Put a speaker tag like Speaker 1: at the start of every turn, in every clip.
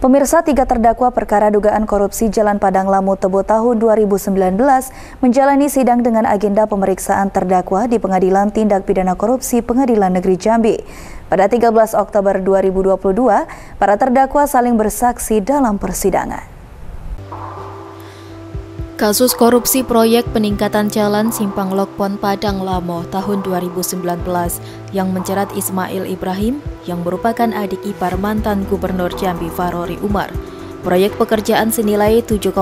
Speaker 1: Pemirsa tiga terdakwa perkara dugaan korupsi Jalan Padang Lamu Tebo tahun 2019 menjalani sidang dengan agenda pemeriksaan terdakwa di Pengadilan Tindak Pidana Korupsi Pengadilan Negeri Jambi. Pada 13 Oktober 2022, para terdakwa saling bersaksi dalam persidangan.
Speaker 2: Kasus korupsi proyek peningkatan jalan Simpang Lokpon Padang Lamo tahun 2019 yang menjerat Ismail Ibrahim yang merupakan adik ipar mantan Gubernur Jambi Farori Umar. Proyek pekerjaan senilai 7,2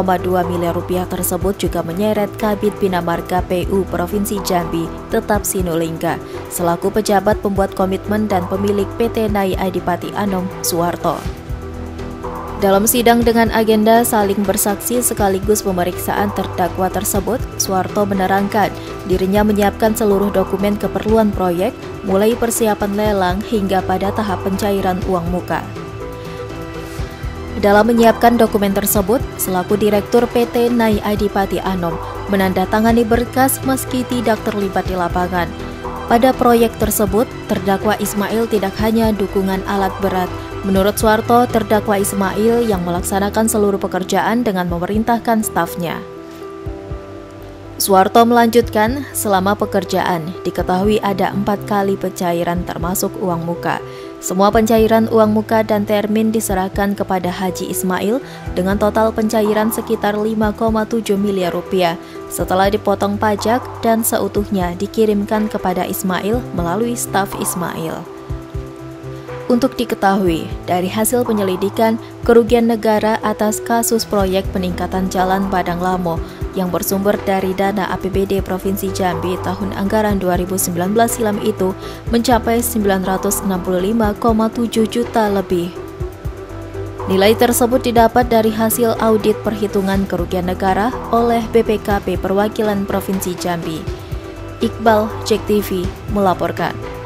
Speaker 2: miliar rupiah tersebut juga menyeret Kabit Bina Marga PU Provinsi Jambi tetap Sinulingga selaku pejabat pembuat komitmen dan pemilik PT Nai Adipati Anom Suwarto. Dalam sidang dengan agenda saling bersaksi sekaligus pemeriksaan terdakwa tersebut, Suwarto menerangkan dirinya menyiapkan seluruh dokumen keperluan proyek, mulai persiapan lelang hingga pada tahap pencairan uang muka. Dalam menyiapkan dokumen tersebut, selaku Direktur PT Nai Adipati Anom menandatangani berkas meski tidak terlibat di lapangan. Pada proyek tersebut, terdakwa Ismail tidak hanya dukungan alat berat, Menurut Suwarto, terdakwa Ismail yang melaksanakan seluruh pekerjaan dengan memerintahkan stafnya. Suwarto melanjutkan, selama pekerjaan diketahui ada empat kali pencairan termasuk uang muka. Semua pencairan uang muka dan termin diserahkan kepada Haji Ismail dengan total pencairan sekitar 5,7 miliar rupiah setelah dipotong pajak dan seutuhnya dikirimkan kepada Ismail melalui staf Ismail. Untuk diketahui, dari hasil penyelidikan, kerugian negara atas kasus proyek peningkatan jalan Padang Lamo yang bersumber dari dana APBD Provinsi Jambi tahun anggaran 2019 silam itu mencapai 965,7 juta lebih. Nilai tersebut didapat dari hasil audit perhitungan kerugian negara oleh BPKP Perwakilan Provinsi Jambi. Iqbal, Cek TV, melaporkan.